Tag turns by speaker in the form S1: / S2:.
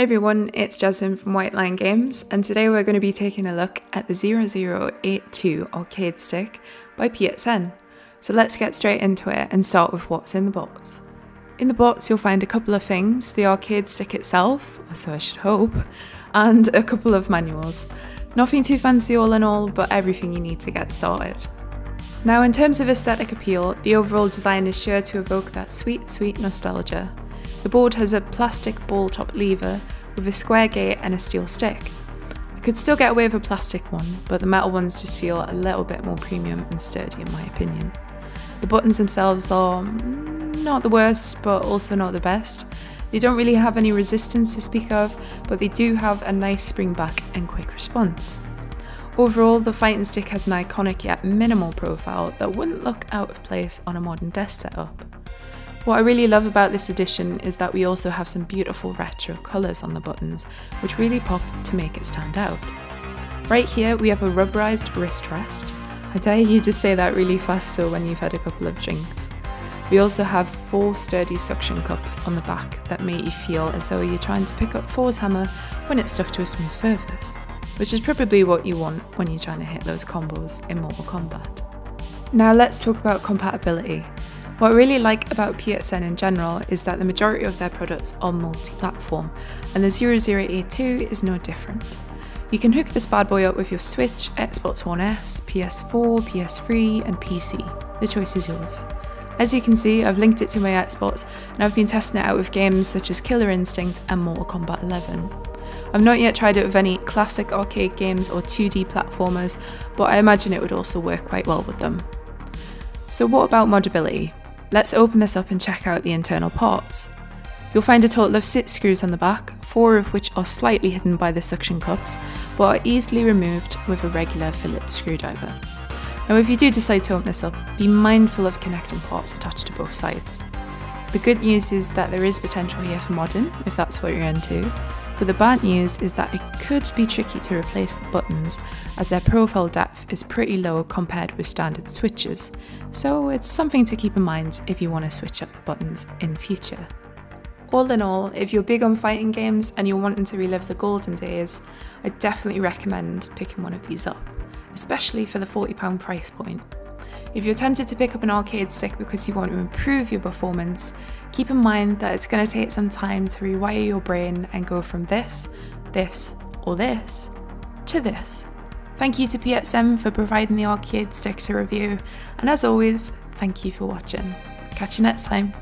S1: Hey everyone, it's Jasmine from White Lion Games, and today we're going to be taking a look at the 0082 arcade stick by PXN. So let's get straight into it and start with what's in the box. In the box, you'll find a couple of things the arcade stick itself, or so I should hope, and a couple of manuals. Nothing too fancy all in all, but everything you need to get started. Now, in terms of aesthetic appeal, the overall design is sure to evoke that sweet, sweet nostalgia. The board has a plastic ball top lever with a square gate and a steel stick. I could still get away with a plastic one, but the metal ones just feel a little bit more premium and sturdy in my opinion. The buttons themselves are not the worst, but also not the best. They don't really have any resistance to speak of, but they do have a nice spring back and quick response. Overall, the fighting stick has an iconic yet minimal profile that wouldn't look out of place on a modern desk setup. What I really love about this edition is that we also have some beautiful retro colours on the buttons, which really pop to make it stand out. Right here we have a rubberized wrist rest. I dare you to say that really fast so when you've had a couple of drinks. We also have four sturdy suction cups on the back that make you feel as though you're trying to pick up Thor's hammer when it's stuck to a smooth surface, which is probably what you want when you're trying to hit those combos in Mortal Kombat. Now let's talk about compatibility. What I really like about PXN in general is that the majority of their products are multi-platform, and the 0082 is no different. You can hook this bad boy up with your Switch, Xbox One S, PS4, PS3 and PC. The choice is yours. As you can see, I've linked it to my Xbox and I've been testing it out with games such as Killer Instinct and Mortal Kombat 11. I've not yet tried it with any classic arcade games or 2D platformers, but I imagine it would also work quite well with them. So what about modability? Let's open this up and check out the internal parts. You'll find a total of 6 screws on the back, 4 of which are slightly hidden by the suction cups, but are easily removed with a regular Phillips screwdriver. Now if you do decide to open this up, be mindful of connecting parts attached to both sides. The good news is that there is potential here for modding, if that's what you're into, but the bad news is that it could be tricky to replace the buttons as their profile depth is pretty low compared with standard switches, so it's something to keep in mind if you want to switch up the buttons in future. All in all, if you're big on fighting games and you're wanting to relive the golden days, I definitely recommend picking one of these up, especially for the £40 price point. If you're tempted to pick up an arcade stick because you want to improve your performance, keep in mind that it's going to take some time to rewire your brain and go from this, this, or this to this. Thank you to PXN for providing the arcade stick to review, and as always, thank you for watching. Catch you next time.